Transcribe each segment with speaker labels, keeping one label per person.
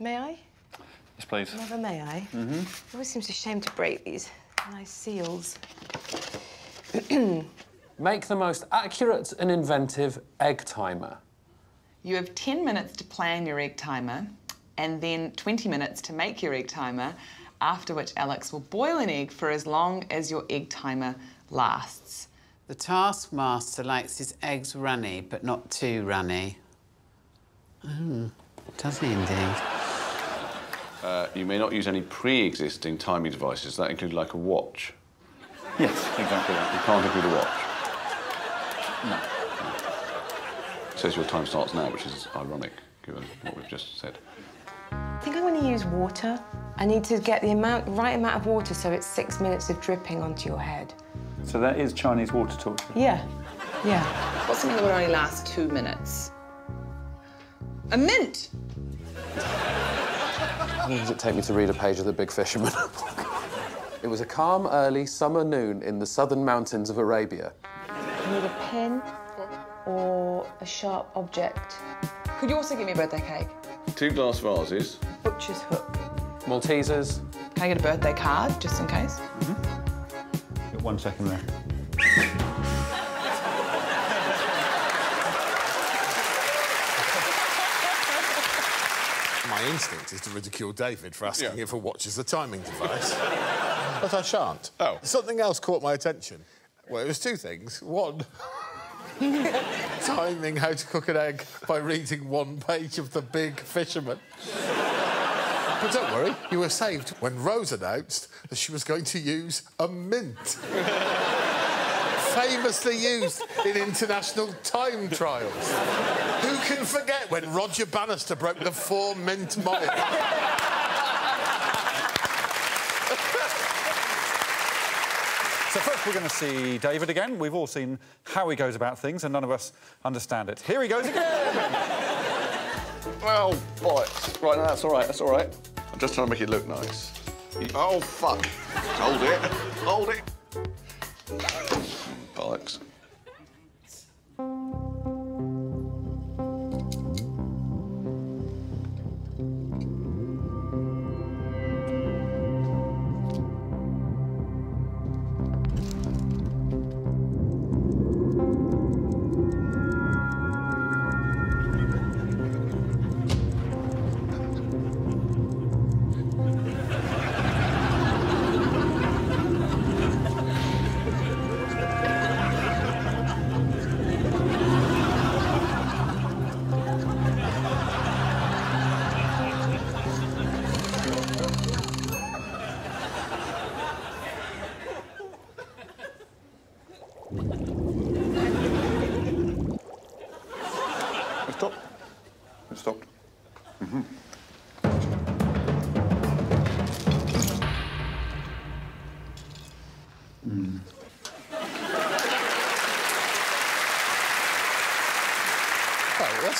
Speaker 1: May I?
Speaker 2: Yes, please.
Speaker 1: Never may I? Mm-hmm. Always seems a shame to break these nice seals.
Speaker 3: Make the most accurate and inventive egg timer.
Speaker 4: You have 10 minutes to plan your egg timer and then 20 minutes to make your egg timer, after which Alex will boil an egg for as long as your egg timer lasts.
Speaker 5: The taskmaster likes his eggs runny, but not too runny. Oh, does he indeed?
Speaker 6: Uh, you may not use any pre-existing timing devices. That include like a watch.
Speaker 2: Yes, exactly that.
Speaker 6: You can't include a watch.
Speaker 2: No.
Speaker 6: It says your time starts now, which is ironic, given what we've just said.
Speaker 1: I think I'm going to use water. I need to get the amount, right amount of water so it's six minutes of dripping onto your head.
Speaker 2: So that is Chinese water torture.
Speaker 1: Yeah, yeah.
Speaker 4: What's something that would only last two minutes? A mint!
Speaker 3: How long does it take me to read a page of The Big Fisherman? it was a calm, early summer noon in the southern mountains of Arabia.
Speaker 1: You need a pen or a sharp object.
Speaker 4: Could you also give me a birthday cake?
Speaker 6: Two glass vases.
Speaker 1: Butcher's hook.
Speaker 3: Maltesers.
Speaker 4: Can I get a birthday card, just in case?
Speaker 2: Got one second there.
Speaker 7: My instinct is to ridicule David for asking if a watch is a timing device. but I shan't.
Speaker 6: Oh.
Speaker 7: Something else caught my attention. Well, it was two things. One, timing how to cook an egg by reading one page of The Big Fisherman. but don't worry, you were saved when Rose announced that she was going to use a mint. Famously used in international time trials. Who can forget when Roger Bannister broke the four mint mile?
Speaker 2: So first we're going to see David again. We've all seen how he goes about things and none of us understand it. Here he goes again!
Speaker 6: Well, bollocks. Right, no, that's all right, that's all right. I'm just trying to make it look nice. Oh, fuck. Hold it. Hold it.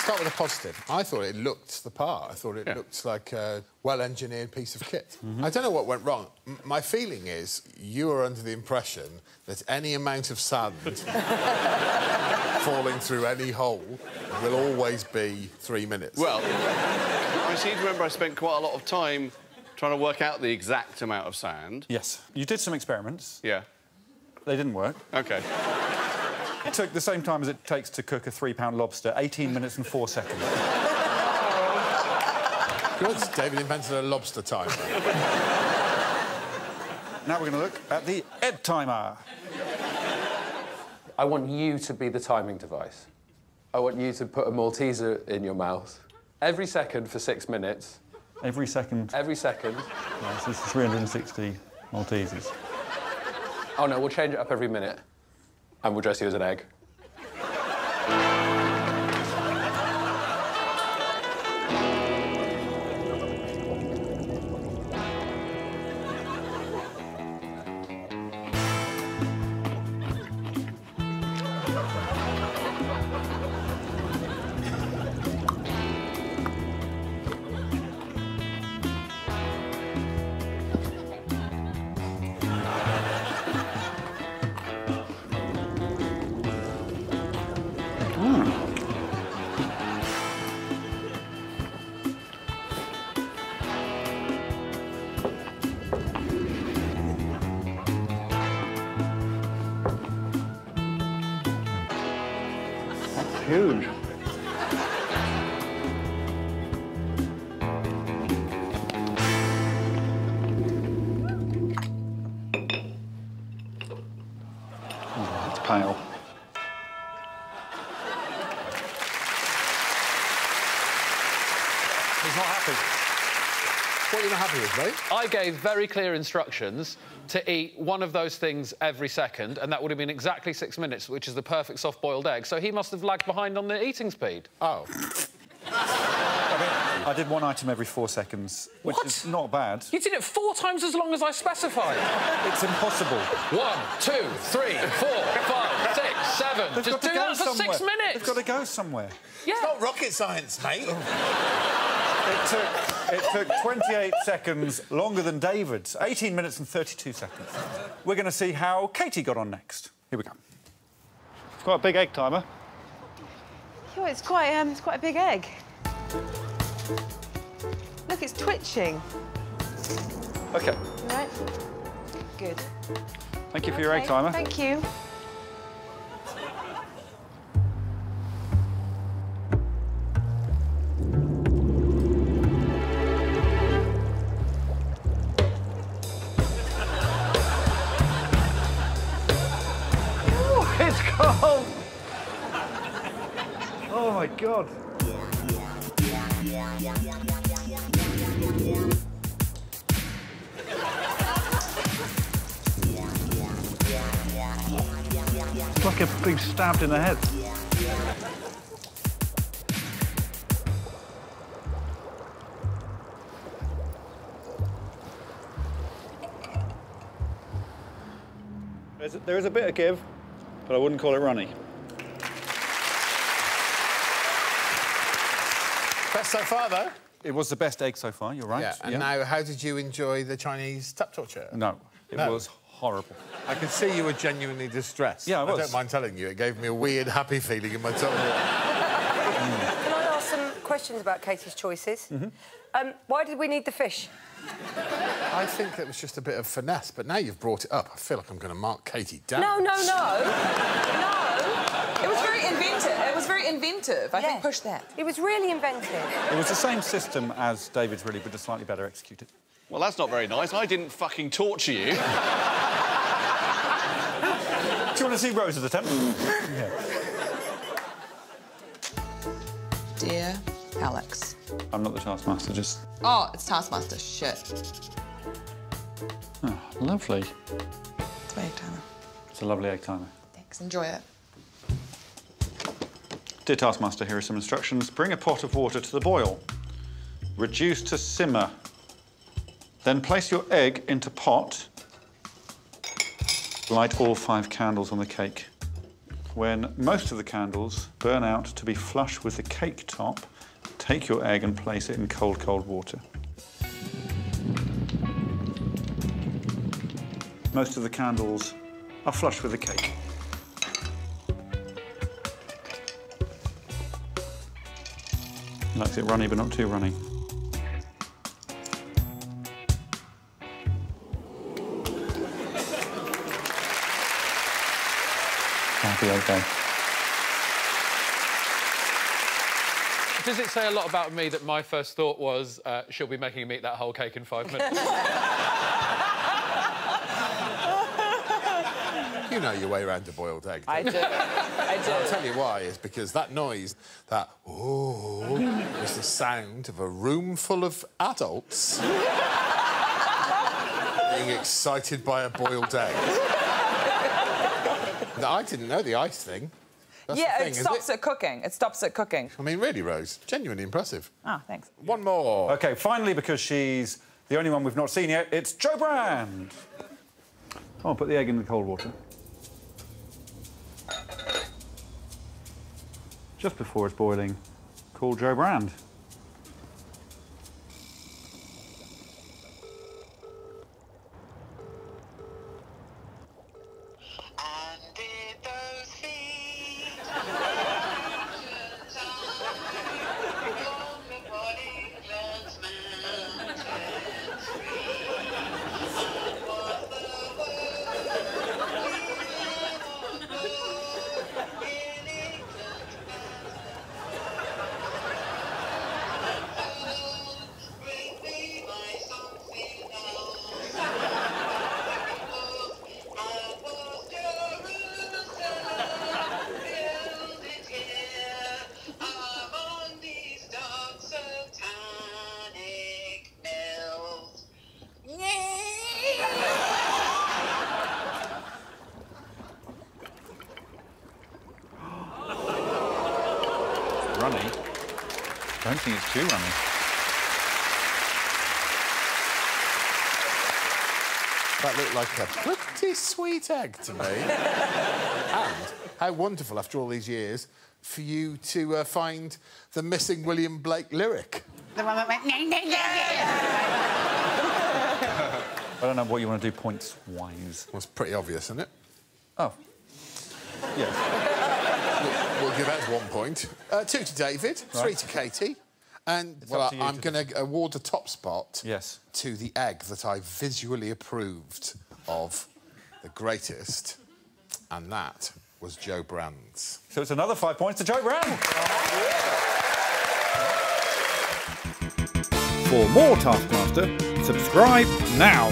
Speaker 7: Start with a positive. I thought it looked the part. I thought it
Speaker 6: Yeah.
Speaker 7: looked like a well-engineered piece of kit. Mm-hmm. I don't know what went wrong. M- my feeling is you are under the impression that any amount of sand falling through any hole will always be three minutes.
Speaker 6: Well, I seem to remember I spent quite a lot of time trying to work out the exact amount of sand.
Speaker 2: yes. You did some experiments.
Speaker 6: Yeah.
Speaker 2: They didn't work.
Speaker 6: OK.
Speaker 2: It took the same time as it takes to cook a three-pound lobster, 18 minutes and four seconds.
Speaker 7: Good. David invented a lobster timer.
Speaker 2: Now we're going to look at the Ed timer.
Speaker 3: I want you to be the timing device. I want you to put a Malteser in your mouth every second for six minutes.
Speaker 2: Every second.
Speaker 3: Every second.
Speaker 2: Yes, this is 360 Maltesers.
Speaker 3: Oh no, we'll change it up every minute. And we'll dress you as an egg.
Speaker 2: Huge. Oh, pale. He's not happy.
Speaker 7: What are you not happy with, mate?
Speaker 8: I gave very clear instructions to eat one of those things every second, and that would have been exactly six minutes, which is the perfect soft boiled egg. So he must have lagged behind on the eating speed.
Speaker 7: Oh.
Speaker 2: I, mean, I did one item every four seconds, which
Speaker 8: What?
Speaker 2: is not bad.
Speaker 8: You did it four times as long as I specified.
Speaker 2: It's impossible.
Speaker 8: One, two, three, four, five, six, seven.
Speaker 2: They've
Speaker 8: Just
Speaker 2: got to
Speaker 8: do
Speaker 2: go
Speaker 8: that for
Speaker 2: somewhere.
Speaker 8: six minutes.
Speaker 2: They've got to go somewhere.
Speaker 8: Yeah.
Speaker 7: It's not rocket science, mate.
Speaker 2: It took, it took 28 seconds longer than David's. 18 minutes and 32 seconds. We're going to see how Katie got on next. Here we go. It's quite a big egg timer.
Speaker 1: Oh, it's quite, um, it's quite a big egg. Look, it's twitching.
Speaker 2: OK.
Speaker 1: Right. Good.
Speaker 2: Thank you for your egg timer.
Speaker 1: Thank you.
Speaker 2: Oh, my God. It's like a being stabbed in the head. There is a bit of give, but I wouldn't call it runny.
Speaker 7: Best so far, though.
Speaker 2: It was the best egg so far, you're right.
Speaker 7: Yeah, and now how did you enjoy the Chinese tap torture?
Speaker 2: No, it
Speaker 7: No.
Speaker 2: was horrible.
Speaker 7: I could see you were genuinely distressed.
Speaker 2: Yeah, I was.
Speaker 7: I don't mind telling you, it gave me a weird, happy feeling in my tummy.
Speaker 9: Can I ask some questions about Katie's choices? Um, why did we need the fish?
Speaker 7: I think that was just a bit of finesse, but now you've brought it up, I feel like I'm going to mark Katie down.
Speaker 9: No, no, no. no.
Speaker 4: It was very inventive. It was very inventive. I
Speaker 9: Yeah.
Speaker 4: think push that.
Speaker 9: It was really inventive.
Speaker 2: It was the same system as David's, really, but just slightly better executed.
Speaker 6: Well, that's not very nice. I didn't fucking torture you.
Speaker 2: Do you want to see Rose's attempt? yeah.
Speaker 4: Dear Alex.
Speaker 2: I'm not the taskmaster, just.
Speaker 4: Oh, it's Taskmaster. Shit.
Speaker 2: Oh, lovely.
Speaker 4: It's my egg timer.
Speaker 2: It's a lovely egg timer.
Speaker 4: Thanks. Enjoy it.
Speaker 2: Dear Taskmaster, here are some instructions. Bring a pot of water to the boil. Reduce to simmer. Then place your egg into pot. Light all five candles on the cake. When most of the candles burn out to be flush with the cake top, take your egg and place it in cold, cold water. Most of the candles are flush with the cake. He likes it runny, but not too runny. Happy okay.
Speaker 8: Does it say a lot about me that my first thought was uh, she'll be making me eat that whole cake in five minutes?
Speaker 7: You know your way around a boiled egg.
Speaker 4: I do. I do.
Speaker 7: I'll tell you why, is because that noise, that oh, is the sound of a room full of adults being excited by a boiled egg. Now, I didn't know the ice thing. That's
Speaker 10: yeah,
Speaker 7: the thing,
Speaker 10: it
Speaker 7: is
Speaker 10: stops at cooking. It stops at cooking.
Speaker 7: I mean, really, Rose, genuinely impressive.
Speaker 10: Ah, thanks.
Speaker 7: One more.
Speaker 2: Okay, finally, because she's the only one we've not seen yet, it's Jo Brand. Oh, put the egg in the cold water. Just before it's boiling, call Jo Brand. Don't think it's too runny.
Speaker 7: That looked like a pretty sweet egg to me. and how wonderful, after all these years, for you to uh, find the missing William Blake lyric.
Speaker 5: The one that went...
Speaker 2: I don't know what you want to do points-wise.
Speaker 7: Well, it's pretty obvious, isn't it?
Speaker 2: Oh. Yes.
Speaker 7: We'll give that one point. Uh, two to David, three to Katie. And,
Speaker 2: It's
Speaker 7: well,
Speaker 2: to
Speaker 7: I'm
Speaker 2: to
Speaker 7: going to award the top spot
Speaker 2: Yes.
Speaker 7: to the egg that I visually approved of the greatest, and that was Jo Brand's.
Speaker 2: So it's another five points to Jo Brand. For more Taskmaster, subscribe now.